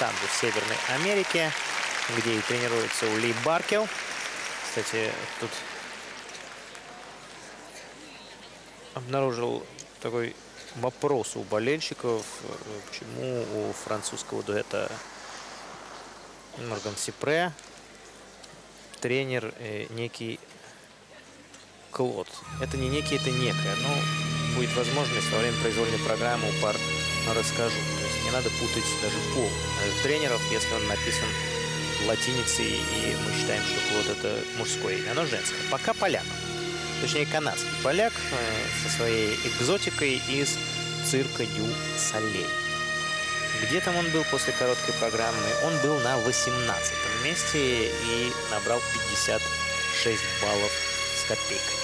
Орландо в Северной Америке, где и тренируется у Ли Баркел. Кстати, тут обнаружил такой вопрос у болельщиков, почему у французского дуэта Морган Сипре тренер э, некий Клод. Это не некий, это некое. Но будет возможность во время произвольной программы у пар расскажу. Не надо путать даже пол э, тренеров, если он написан латиницей, и мы считаем, что Клод это мужское имя, оно женское. Пока поляк. Точнее, канадский поляк э, со своей экзотикой из цирка Дю Солей. Где там он был после короткой программы? Он был на 18 месте и набрал 56 баллов с копейкой.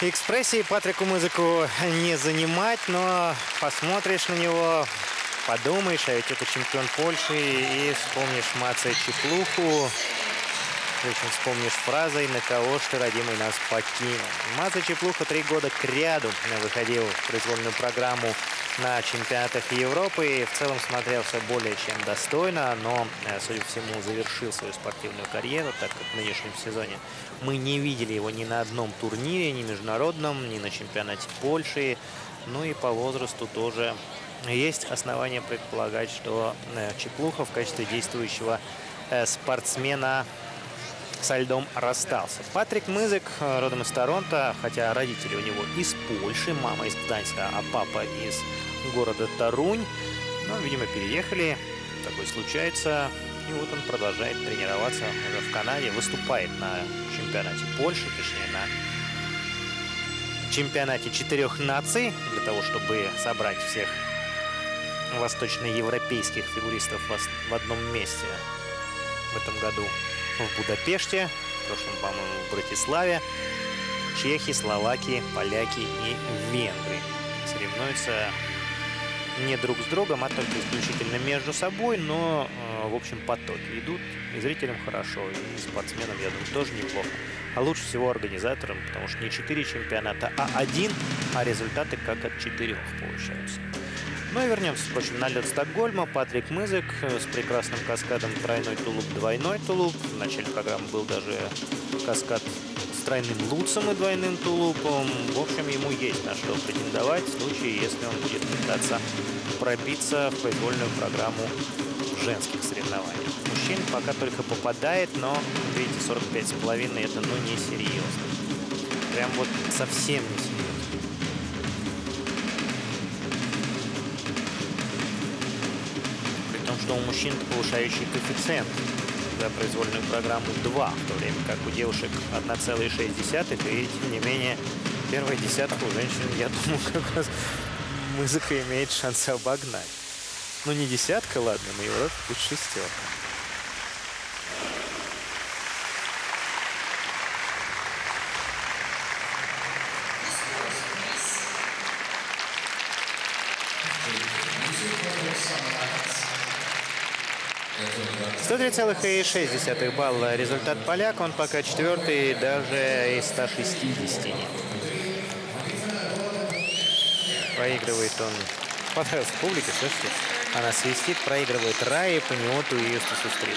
Экспрессии Патрику Музыку не занимать, но посмотришь на него, подумаешь, а ведь это чемпион Польши, и вспомнишь Маца Чеплуху, очень вспомнишь фразой «На кого ж ты, родимый, нас покинул?». Маца Чеплуха три года к ряду выходил в произвольную программу на чемпионатах Европы и в целом смотрелся более чем достойно, но, э, судя по всему, завершил свою спортивную карьеру, так как в нынешнем сезоне мы не видели его ни на одном турнире, ни международном, ни на чемпионате Польши. Ну и по возрасту тоже есть основания предполагать, что э, Чеплуха в качестве действующего э, спортсмена со льдом расстался. Патрик Мызык родом из Торонто, хотя родители у него из Польши, мама из Гданьска, а папа из города Тарунь. Но, видимо, переехали. Такое случается. И вот он продолжает тренироваться уже в Канаде. Выступает на чемпионате Польши, точнее, на чемпионате четырех наций. Для того, чтобы собрать всех восточноевропейских фигуристов в одном месте в этом году в Будапеште, в прошлом, по-моему, в Братиславе. Чехи, Словакии, поляки и венгры соревнуются не друг с другом, а только исключительно между собой, но, э, в общем, потоки идут, и зрителям хорошо, и спортсменам, я думаю, тоже неплохо. А лучше всего организаторам, потому что не четыре чемпионата, а один, а результаты как от четырех получаются. Ну и вернемся, впрочем, на лед Стокгольма. Патрик Мызык с прекрасным каскадом тройной тулуп, двойной тулуп. В начале программы был даже каскад тройным луцем и двойным тулупом. В общем, ему есть на что претендовать в случае, если он будет пытаться пробиться в произвольную программу женских соревнований. Мужчин пока только попадает, но, видите, 45,5 это ну не серьезно. Прям вот совсем не серьезно. что у мужчин повышающий коэффициент за произвольную программу 2, в то время как у девушек 1,6, и тем не менее первая десятка у женщин, я думаю, как раз музыка имеет шанс обогнать. Ну не десятка, ладно, на Европе будет шестерка. 103,6 балла результат поляк. Он пока четвертый, даже из 160 нет. Проигрывает он. Понравился публике, слышите? Она свистит, проигрывает Раи, Паниоту и Юстасу Стрит.